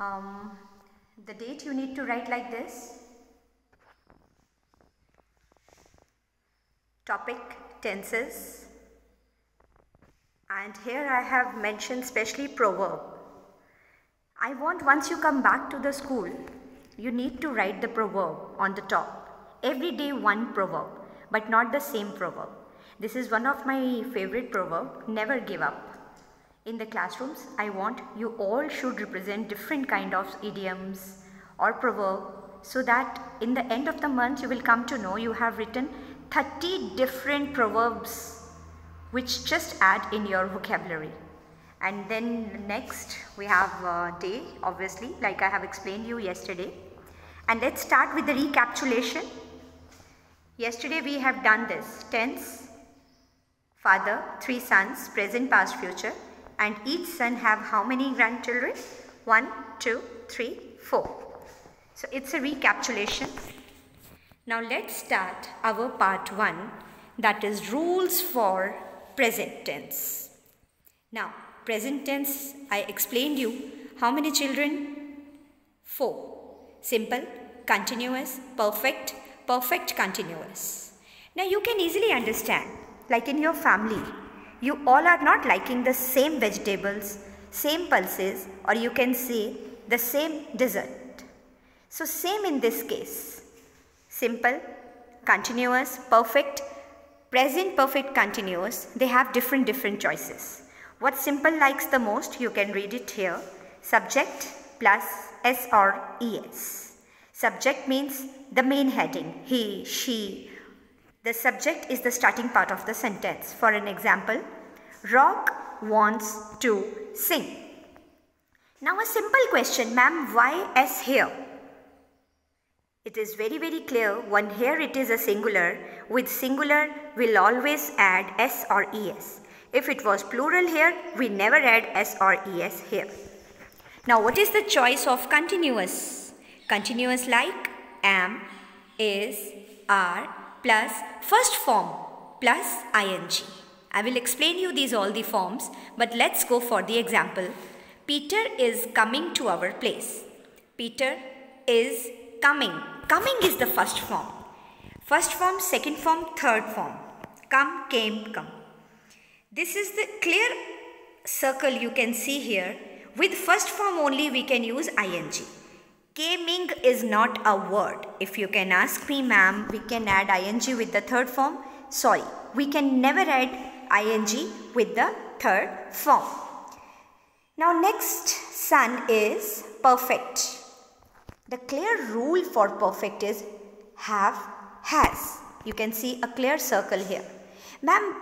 Um, the date you need to write like this. Topic tenses. And here I have mentioned specially proverb. I want once you come back to the school, you need to write the proverb on the top. Every day one proverb, but not the same proverb. This is one of my favorite proverb, never give up. In the classrooms, I want you all should represent different kind of idioms or proverb so that in the end of the month you will come to know you have written 30 different proverbs which just add in your vocabulary. And then next we have uh, day obviously like I have explained you yesterday. And let's start with the recapitulation. Yesterday we have done this tense, father, three sons, present, past, future and each son have how many grandchildren? One, two, three, four. So it's a recapitulation. Now let's start our part 1 that is rules for present tense. Now present tense I explained you how many children? 4. Simple, continuous, perfect, perfect continuous. Now you can easily understand like in your family you all are not liking the same vegetables, same pulses or you can say the same dessert. So same in this case. Simple, continuous, perfect, present perfect continuous, they have different different choices. What simple likes the most, you can read it here. Subject plus S or ES. Subject means the main heading, he, she, the subject is the starting part of the sentence. For an example, Rock wants to sing. Now a simple question, ma'am, why S here? It is very very clear when here it is a singular, with singular we'll always add S or ES. If it was plural here, we never add S or ES here. Now what is the choice of continuous? Continuous like am, is, are, plus first form plus ing. I will explain you these all the forms but let's go for the example. Peter is coming to our place. Peter is coming. Coming is the first form. First form, second form, third form. Come, came, come. This is the clear circle you can see here. With first form only we can use ing. Gaming is not a word. If you can ask me, ma'am, we can add ing with the third form. Sorry, we can never add ing with the third form. Now next son is perfect. The clear rule for perfect is have, has. You can see a clear circle here. Ma'am,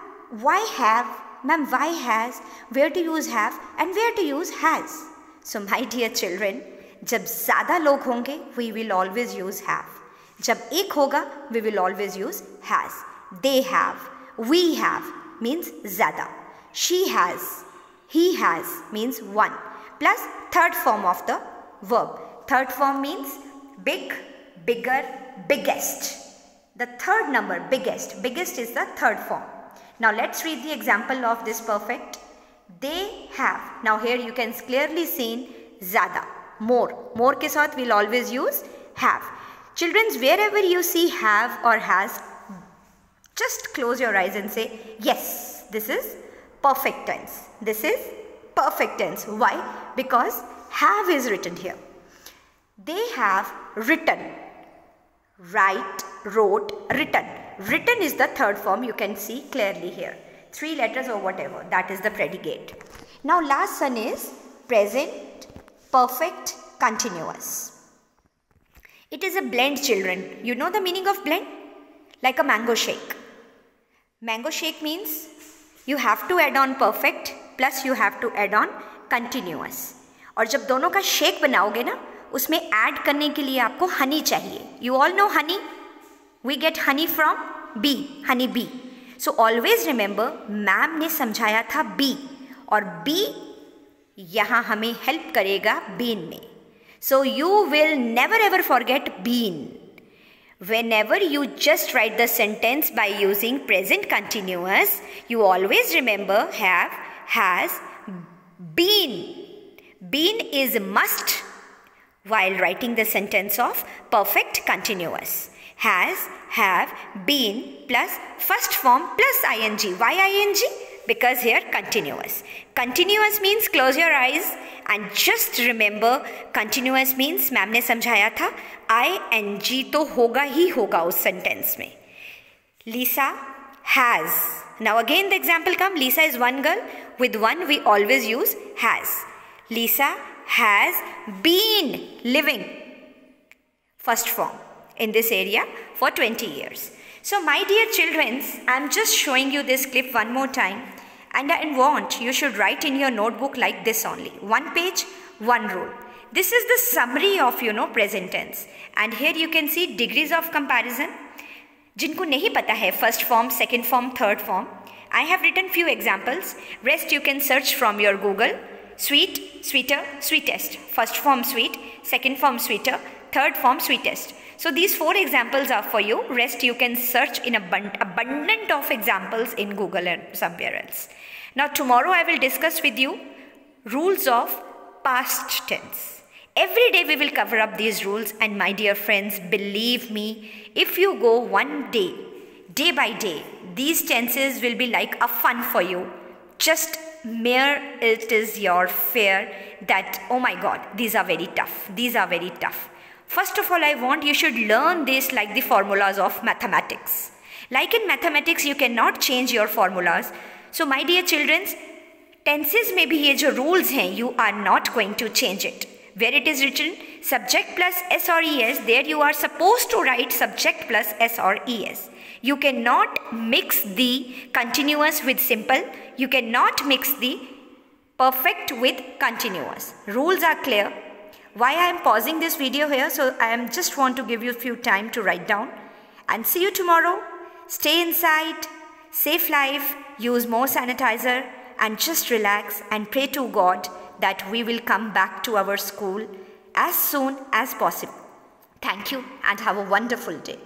why have? Ma'am, why has? Where to use have and where to use has? So my dear children, जब ज़्यादा लोग होंगे we will always use have जब एक होगा we will always use has they have we have means ज़्यादा. She has he has means one plus third form of the verb third form means big bigger biggest the third number biggest biggest is the third form now let's read the example of this perfect they have now here you can clearly seen ज़्यादा. More. More ke saath we'll always use have. Children's wherever you see have or has, just close your eyes and say, yes, this is perfect tense. This is perfect tense. Why? Because have is written here. They have written. Write, wrote, written. Written is the third form you can see clearly here. Three letters or whatever. That is the predicate. Now last one is present perfect continuous. It is a blend children. You know the meaning of blend? Like a mango shake. Mango shake means you have to add on perfect plus you have to add on continuous. और जब दोनों का shake बनाओगे ना उसमें add करने के लिए आपको हनी चाहिए you all know honey we get honey from bee honey bee so always remember ma'am ने समझाया था बी और बी यहाँ हमें हेल्प करेगा बीन में so you will never ever forget been whenever you just write the sentence by using present continuous you always remember have has been been is must while writing the sentence of perfect continuous. Has, have, been plus first form plus ing. Why ing? Because here continuous. Continuous means close your eyes and just remember continuous means ma'am ने समझाया था I N G तो होगा ही होगा उस sentence में Lisa has. Now again the example come. Lisa is one girl. With one we always use has. Lisa has been living first form in this area for 20 years. So my dear children, I am just showing you this clip one more time and I want you should write in your notebook like this only. One page, one rule. This is the summary of you know present tense and here you can see degrees of comparison. जिनको नहीं पता है first form, second form, third form, I have written few examples. Rest you can search from your Google. Sweet, sweeter, sweetest. First form sweet, second form sweeter, third form sweetest. So these four examples are for you. Rest you can search in abund abundant of examples in Google and somewhere else. Now tomorrow I will discuss with you rules of past tense. Every day we will cover up these rules and my dear friends, believe me, if you go one day, day by day, these tenses will be like a fun for you. Just mere it is your fear that, oh my God, these are very tough. These are very tough. First of all, I want you should learn this like the formulas of mathematics. Like in mathematics, you cannot change your formulas. So my dear children, tenses में भी ये जो rules हैं, you are not going to change it. Where it is written subject plus S or ES, there you are supposed to write subject plus S or ES. You cannot mix the continuous with simple. You cannot mix the perfect with continuous. Rules are clear. Why I am pausing this video here? So I am just want to give you a few time to write down. And see you tomorrow. Stay inside. Safe life. Use more sanitizer. And just relax and pray to God that we will come back to our school as soon as possible. Thank you and have a wonderful day.